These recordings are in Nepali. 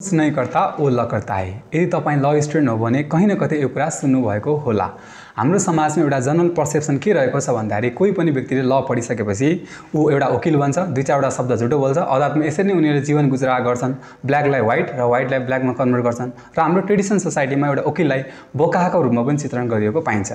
सुनाइकर्ता लकर्ता है यदि तपाईँ ल स्टुडेन्ट हो भने कहीँ न कतै यो कुरा सुन्नुभएको होला। हाम्रो समाजमा एउटा जनरल पर्सेप्सन के रहेको छ भन्दाखेरि कोही पनि व्यक्तिले ल पढिसकेपछि ऊ एउटा वकिल बन्छ दुई चारवटा शब्द झुटो बोल्छ अदालतमा यसरी नै उनीहरूले जीवन गुजरा गर्छन् ब्ल्याकलाई व्हाइट र व्हाइटलाई ब्ल्याकमा कन्भर्ट गर्छन्। र हाम्रो ट्रेडिसन सोसाइटीमा एउटा वकिललाई बोकाको रूपमा पनि चित्रण गरिएको पाइन्छ।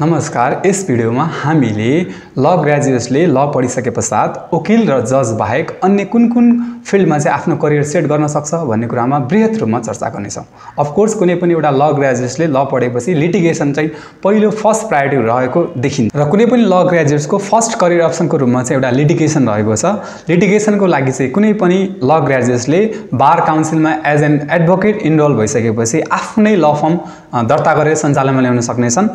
नमस्कार यस भिडियोमा हामीले ल ग्रेजुएट्सले ल पढिसके पश्चात वकिल र जज बाहेक अन्य कुन कुन फिल्डमा चाहिँ आफ्नो करियर सेट गर्न सक्छ भन्ने कुरामा बृहत रूपमा चर्चा गर्नेछौँ। अफकोर्स कुनै पनि एउटा ल ग्रेजुएट्सले ल पढेपछि लिटिगेसन चाहिँ पहिलो फर्स्ट प्रायोरिटी रहेको देखिन्छ। र कुनै पनि ल ग्रेजुएट्सको फर्स्ट करियर अप्सनको रूपमा चाहिँ एउटा लिटिगेसन रहेको छ। लिटिगेसनको लागि चाहिँ कुनै पनि ल ग्रेजुएट्सले बार काउन्सिलमा एज एन एडभोकेट इनरोल भइसकेपछि आफ्नै ल फर्म दर्ता गरेर सञ्चालनमा ल्याउन सक्नेछन्।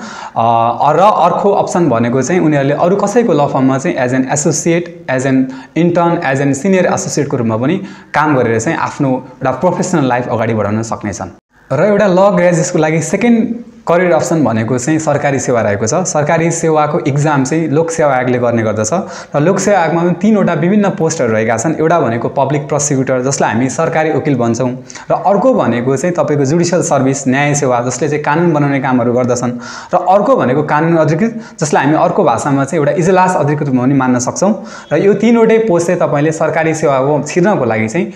र अर्को अप्सन भनेको चाहिँ उनीहरूले अरू कसैको ल फर्ममा चाहिँ as an associate as an intern as an senior एसोसिएटको रूपमा पनि काम गरेर चाहिँ आफ्नो एउटा प्रोफेसनल लाइफ अगाडि बढाउन सक्नेछन्। र एउटा ल ग्रेजुएसको लागि सेकेन्ड करियर अप्सन भनेको चाहिँ सरकारी सेवा रहेको छ। सरकारी सेवाको इक्जाम चाहिँ लोकसेवा आयोगले गर्ने गर्दछ र लोकसेवा आयोगमा पनि तिनवटा विभिन्न पोस्टहरू रहेका छन्। एउटा भनेको पब्लिक प्रोसिक्युटर जसलाई हामी सरकारी वकिल भन्छौँ र अर्को भनेको चाहिँ तपाईँको जुडिसियल सर्भिस न्याय सेवा जसले चाहिँ कानुन बनाउने कामहरू गर्दछन् र अर्को भनेको कानुन अधिकृत जसलाई हामी अर्को भाषामा चाहिँ एउटा इजलास अधिकृत पनि मान्न सक्छौँ र यो तिनवटै पोस्ट चाहिँ तपाईँले सरकारी सेवाको छिर्नको लागि चाहिँ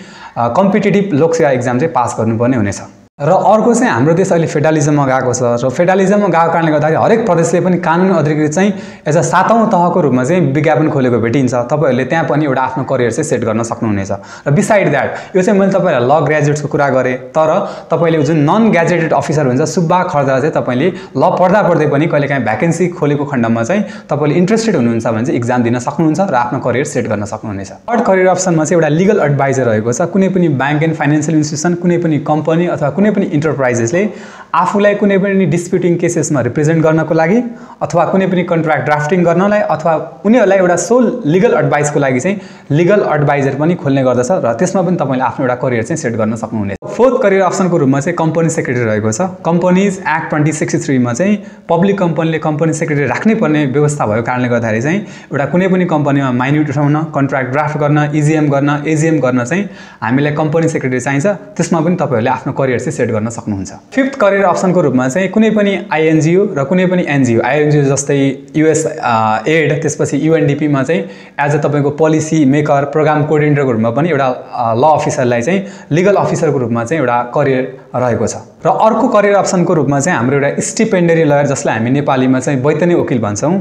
कम्पिटेटिभ लोकसेवा इक्जाम चाहिँ पास गर्नुपर्ने हुनेछ। र अर्को चाहिँ हाम्रो देश अहिले फेडरलिजममा गएको छ र फेडरलिजममा गएको कारणले गर्दाखेरि हरेक प्रदेशले पनि कानुन अधिकृत चाहिँ एज अ सातौँ तहको रूपमा चाहिँ विज्ञापन खोलेको भेटिन्छ। तपाईँहरूले त्यहाँ पनि एउटा आफ्नो करियर चाहिँ सेट गर्न सक्नुहुनेछ। र बिसाइड द्याट यो चाहिँ मैले तपाईँलाई ल ग्रेजुएट्सको कुरा गरेँ तर तपाईँले जुन नन ग्रेजुएटेड अफिसर हुन्छ सुब्बा खर्दा चाहिँ तपाईँले ल पढ्दा पढ्दै पनि कहिले काहीँ भ्याकेन्सी खोलेको खण्डमा चाहिँ तपाईँले इन्ट्रेस्टेड हुनुहुन्छ भने चाहिँ इक्जाम दिन सक्नुहुन्छ र आफ्नो करियर सेट गर्न सक्नुहुनेछ। थर्ड करियर अप्सनमा चाहिँ एउटा लिगल एडभाइजर रहेको छ। कुनै पनि ब्याङ्क एन्ड फाइनेन्सियल इन्स्टिट्युसन कुनै पनि कम्पनी अथवा कुनै पनि इन्टरप्राइजेसले आफूलाई कुनै पनि डिस्प्युटिङ केसेसमा रिप्रेजेन्ट गर्नको लागि अथवा कुनै पनि कन्ट्र्याक्ट ड्राफ्टिङ गर्नलाई अथवा उनीहरूलाई एउटा सोल लिगल एडभाइसको लागि चाहिँ लिगल एडभाइजर पनि खोल्ने गर्दछ र त्यसमा पनि तपाईँले आफ्नो एउटा करियर चाहिँ सेट गर्न सक्नुहुनेछ। फोर्थ करियर अप्सनको रूपमा चाहिँ कम्पनी सेक्रेटरी रहेको छ। कम्पनीज एक्ट ट्वेन्टी सिक्सटी थ्रीमा चाहिँ पब्लिक कम्पनीले कम्पनी सेक्रेटरी राख्नै पर्ने व्यवस्था भएको कारणले गर्दाखेरि चाहिँ एउटा कुनै पनि कम्पनीमा माइन्युट उठाउन कन्ट्र्याक्ट ड्राफ्ट गर्न इजिएम गर्न एजिएम गर्न चाहिँ हामीलाई कम्पनी सेक्रेटरी चाहिन्छ। त्यसमा पनि तपाईँहरूले आफ्नो करियर चाहिँ सेट गर्न सक्नुहुन्छ। फिफ्थ करियर अप्सनको रूपमा चाहिँ कुनै पनि आइएनजिओ र कुनै पनि एनजिओ आइएनजिओ जस्तै युएस एड त्यसपछि युएनडिपीमा चाहिँ एज अ तपाईँको पोलिसी मेकर प्रोग्राम कोअर्डिनेटरको रूपमा पनि एउटा ल अफिसरलाई चाहिँ लिगल अफिसरको रूपमा चाहिँ एउटा करियर रहेको छ। र अर्को करियर अप्सनको रूपमा चाहिँ हाम्रो एउटा स्टिपेन्डरी लयर जसलाई हामी नेपालीमा चाहिँ वैतनिक वकिल भन्छौँ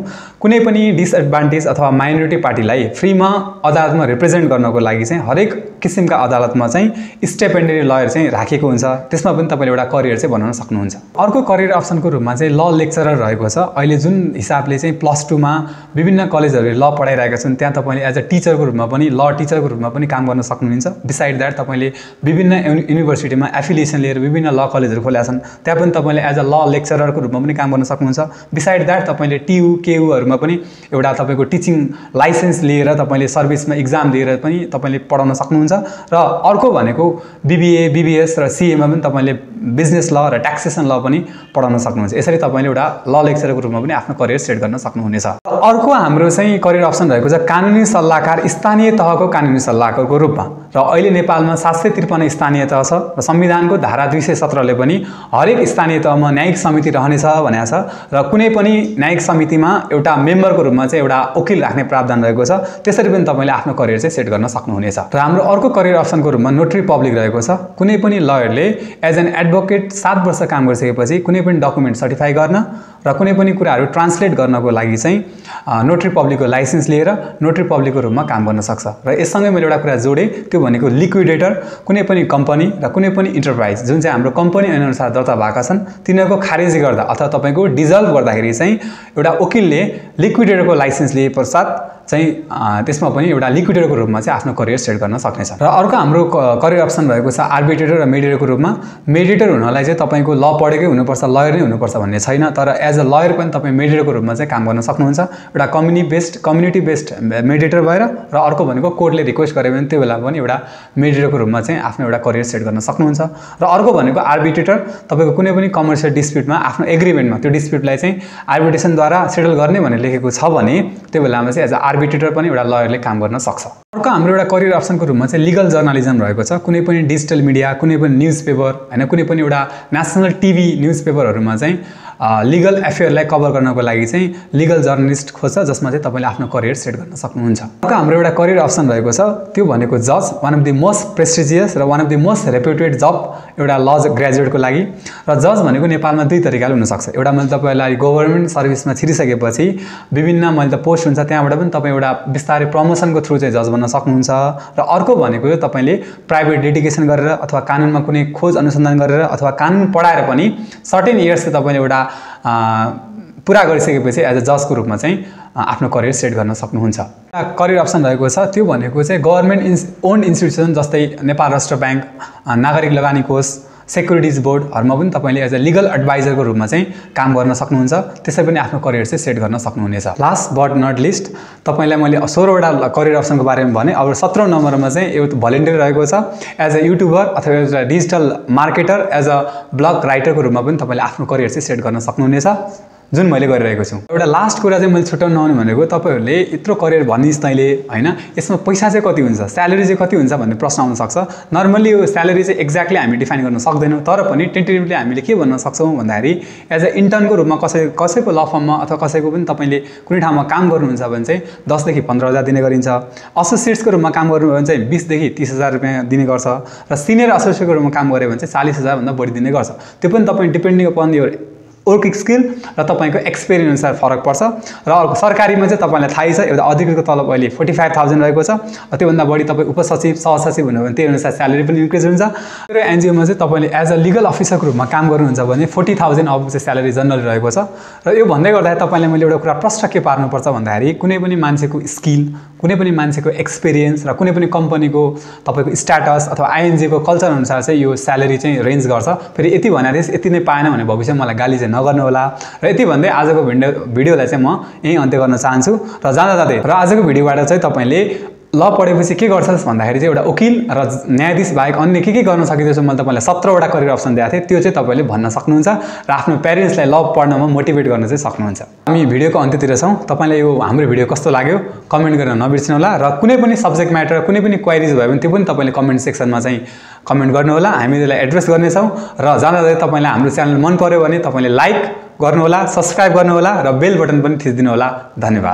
कुनै पनि डिसएडभान्टेज अथवा माइनोरिटी पार्टीलाई फ्रीमा अदालतमा रिप्रेजेन्ट गर्नको लागि चाहिँ हरेक किसिमका अदालतमा चाहिँ स्टेपेन्डरी लयर चाहिँ राखेको हुन्छ। त्यसमा पनि तपाईँले एउटा करियर चाहिँ बनाउन सक्नुहुन्छ। अर्को करियर अप्सनको रूपमा चाहिँ ल लेक्चरर रहेको छ। अहिले जुन हिसाबले चाहिँ प्लस टूमा विभिन्न कलेजहरूले ल पढाइरहेका छन् त्यहाँ तपाईँले एज अ टिचरको रूपमा पनि ल टिचरको रूपमा पनि काम गर्न सक्नुहुन्छ। बिसाइड द्याट तपाईँले विभिन्न युनिभर्सिटीमा एफिलिएसन लिएर विभिन्न ल कलेजहरू खोलेका छन्। त्यहाँ पनि तपाईँले एज अ ल लेक्चररको रूपमा पनि काम गर्न सक्नुहुन्छ। बिसाइड द्याट तपाईँले टियु केयुहरूमा पनि एउटा तपाईँको टिचिङ लाइसेन्स लिएर तपाईँले सर्भिसमा इक्जाम दिएर पनि तपाईँले पढाउन सक्नुहुन्छ। र अर्को भनेको बिबिए बिबिएस र सिएमा पनि तपाईँले बिजनेस ल र ट्याक्सेसन ल पनि पढाउन सक्नुहुन्छ। यसरी तपाईँले एउटा ल लेक्चरको रूपमा पनि आफ्नो करियर सेट गर्न सक्नुहुनेछ। अर्को हाम्रो चाहिँ करियर अप्सन रहेको छ कानुनी सल्लाहकार स्थानीय तहको कानुनी सल्लाहकारको रूपमा। र अहिले नेपालमा सात सय त्रिपन्न स्थानीय तह छ र संविधानको धारा दुई सय सत्रले पनि हरेक स्थानीय तहमा न्यायिक समिति रहनेछ भनेको छ र कुनै पनि न्यायिक समितिमा एउटा मेम्बरको रूपमा चाहिँ एउटा वकिल राख्ने प्रावधान रहेको छ। त्यसरी पनि तपाईँले आफ्नो करियर चाहिँ सेट गर्न सक्नुहुनेछ। र हाम्रो अर्को करियर अप्सनको रूपमा नोटरी पब्लिक रहेको छ। कुनै पनि लयरले एज एन एडभोकेट सात वर्ष काम गरिसकेपछि कुनै पनि डकुमेन्ट सर्टिफाई गर्न र कुनै पनि कुराहरू ट्रान्सलेट गर्नको लागि चाहिँ नोटरी पब्लिकको लाइसेन्स लिएर नोटरी पब्लिकको रूपमा काम गर्न सक्छ। र यससँगै मैले एउटा कुरा जोडेँ त्यो भनेको लिक्विडेटर कुनै पनि कम्पनी र कुनै पनि इन्टरप्राइज जुन चाहिँ हाम्रो कम्पनी ऐनअनुसार दर्ता भएका छन् तिनीहरूको खारेजी गर्दा अथवा तपाईँको डिजल्भ गर्दाखेरि चाहिँ एउटा वकिलले लिक्विडेटरको लाइसेन्स लिए पश्चात चाहिँ त्यसमा पनि एउटा लिक्विडेटरको रूपमा चाहिँ आफ्नो करियर सेट गर्न सक्नेछ। र अर्को हाम्रो करियर अप्सन भएको छ आर्बिट्रेटर र मेडिएटरको रूपमा। मेडिएटर हुनलाई चाहिँ तपाईँको ल पढेकै हुनुपर्छ लयर नै हुनुपर्छ भन्ने छैन तर एज अ लयर पनि तपाईँ मेडिएटरको रूपमा चाहिँ काम गर्न सक्नुहुन्छ। एउटा community based community based mediator भएर र अर्को भनेको कोर्टले रिक्वेस्ट गऱ्यो भने त्यो बेला पनि एउटा मेडिएटरको रूपमा चाहिँ आफ्नो एउटा करियर सेट गर्न सक्नुहुन्छ। र अर्को भनेको आर्बिट्रेटर तपाईँको कुनै पनि कमर्सियल डिस्प्युटमा आफ्नो एग्रिमेन्टमा त्यो डिस्प्युटलाई चाहिँ आर्बिट्रेसनद्वारा सेटल गर्ने भनेर लेखेको छ भने त्यो बेलामा चाहिँ एज अ आर्बिट्रेटर पनि एउटा लयरले काम गर्न सक्छ। अर्को हाम्रो एउटा करियर अप्सनको रूपमा चाहिँ लिगल जर्नलिजम रहेको छ। कुनै पनि डिजिटल मिडिया कुनै पनि न्युज पेपर होइन कुनै पनि एउटा नेसनल टिभी न्युज पेपरहरूमा चाहिँ लिगल एफेयरलाई कभर गर्नको लागि चाहिँ लिगल जर्नलिस्ट खोज्छ जसमा चाहिँ तपाईँले आफ्नो करियर सेट गर्न सक्नुहुन्छ। अर्को हाम्रो एउटा करियर अप्सन रहेको छ त्यो भनेको जज one of the most prestigious र one of the most reputed job एउटा लज ग्रेजुएटको लागि। र जज भनेको नेपालमा दुई तरिकाले हुनसक्छ। एउटा मैले तपाईँलाई गभर्मेन्ट सर्भिसमा छिरिसकेपछि विभिन्न मैले त पोस्ट हुन्छ त्यहाँबाट पनि तपाईँ एउटा बिस्तारै प्रमोसनको थ्रु चाहिँ जज बन्न सक्नुहुन्छ। र अर्को भनेको तपाईँले प्राइभेट डेडिकेसन गरेर अथवा कानुनमा कुनै खोज अनुसन्धान गरेर अथवा कानुन पढाएर पनि सर्टेन इयर्स चाहिँ तपाईँले एउटा पुरा गरिसकेपछि एज अ जजको रूपमा चाहिँ आफ्नो करियर सेट गर्न सक्नुहुन्छ। करियर अप्सन रहेको छ। त्यो भनेको चाहिँ गभर्मेन्ट इन्स ओन इन्स्टिट्युसन जस्तै नेपाल राष्ट्र ब्याङ्क नागरिक लगानी कोष सेक्युरिटिज बोर्डहरूमा पनि तपाईँले एज अ लिगल एडभाइजरको रूपमा चाहिँ काम गर्न सक्नुहुन्छ। त्यसै पनि आफ्नो करियर चाहिँ सेट गर्न सक्नुहुनेछ। लास्ट बट नट लिस्ट तपाईँलाई मैले सोह्रवटा करियर अप्सनको बारेमा भने अब सत्रौँ नम्बरमा चाहिँ एउटा भलिन्टियर रहेको छ। एज अ युट्युबर अथवा एउटा digital marketer as a blog राइटरको रूपमा पनि तपाईँले आफ्नो करियर चाहिँ सेट गर्न सक्नुहुनेछ। जुन मैले गरिरहेको छु। एउटा लास्ट कुरा चाहिँ मैले छुट्याउनु नआउने भनेको तपाईँहरूले यत्रो करियर भनिस् तैँले होइन? यसमा पैसा चाहिँ कति हुन्छ? स्यालेरी चाहिँ कति हुन्छ भन्ने प्रश्न आउनसक्छ नर्मल्ली यो स्यालेरी चाहिँ एक्ज्याक्टली हामी डिफाइन गर्न सक्दैनौँ तर पनि टेन्टेटिभली हामीले के भन्न सक्छौँ भन्दाखेरि एज अ इन्टर्नको रूपमा कसै कसैको ल अथवा कसैको पनि तपाईँले कुनै ठाउँमा काम गर्नुहुन्छ भने चाहिँ दसदेखि पन्ध्र हजार दिने गरिन्छ। एसोसिएट्सको रूपमा काम गर्नु भने चाहिँ बिसदेखि तिस हजार रुपियाँ दिने गर्छ। र सिनियर एसोसिएटको रूपमा काम गऱ्यो भने चाहिँ चालिस हजारभन्दा बढी दिने गर्छ। त्यो पनि तपाईँ डिपेन्डिङ अपन यो वर्क स्किल र तपाईँको एक्सपिरियन्स अनुसार फरक पर्छ र अर्को सरकारीमा चाहिँ तपाईँलाई थाहै छ एउटा अधिकृत तलब अहिले फोर्टी फाइभ थाउजन्ड रहेको छ त्योभन्दा बढी तपाईँ उपसचिव सहसचिव हुनु भने त्यही अनुसार स्यालेरी पनि इन्क्रिज हुन्छ। र एनजिओमा चाहिँ तपाईँले एज अ लिगल अफिसरको रूपमा काम गर्नुहुन्छ भने फोर्टी थाउजन्ड अब चाहिँ स्यालेरी जनरली रहेको छ। र यो भन्दै गर्दाखेरि तपाईँलाई मैले एउटा कुरा प्रश्न के पार्नुपर्छ भन्दाखेरि कुनै पनि मान्छेको स्किल कुनै पनि मान्छेको एक्सपिरियन्स र कुनै पनि कम्पनीको तपाईँको स्ट्याटस अथवा आइएनजीको कल्चर अनुसार चाहिँ यो स्यालेरी चाहिँ रेन्ज गर्छ। फेरि यति भनेर यति नै पाएन भने भविष्य मलाई गाली चाहिँ नगर्नु होला। र यति भन्दै आजको भिडियो भिडियोलाई चाहिँ म यहीँ अन्त्य गर्न चाहन्छु। र जाँदा जाँदै र आजको भिडियोबाट चाहिँ तपाईँले ल पढेपछि के गर्छस् भन्दाखेरि चाहिँ एउटा वकिल र न्यायाधीश बाहेक अन्य के के गर्न सकिँदैछ मैले तपाईँलाई सत्रवटा करियर अप्सन दिएको थिएँ त्यो चाहिँ तपाईँले भन्न सक्नुहुन्छ र आफ्नो प्यारेन्ट्सलाई ल पढ्नमा मोटिभेट गर्न चाहिँ सक्नुहुन्छ। हामी भिडियोको अन्त्यतिर छौँ। तपाईँलाई यो हाम्रो भिडियो कस्तो लाग्यो कमेन्ट गर्न नबिर्सिनु होला र कुनै पनि सब्जेक्ट म्याटर कुनै पनि क्वाइरिज भयो भने त्यो पनि तपाईँले कमेन्ट सेक्सनमा चाहिँ कमेन्ट गर्नुहोला। हामी त्यसलाई एड्रेस गर्नेछौँ र जाँदा जाँदै तपाईँलाई हाम्रो च्यानल मन पऱ्यो भने तपाईँले लाइक गर्नुहोला सब्सक्राइब गर्नुहोला र बेल बटन पनि थिचिदिनु होला धन्यवाद।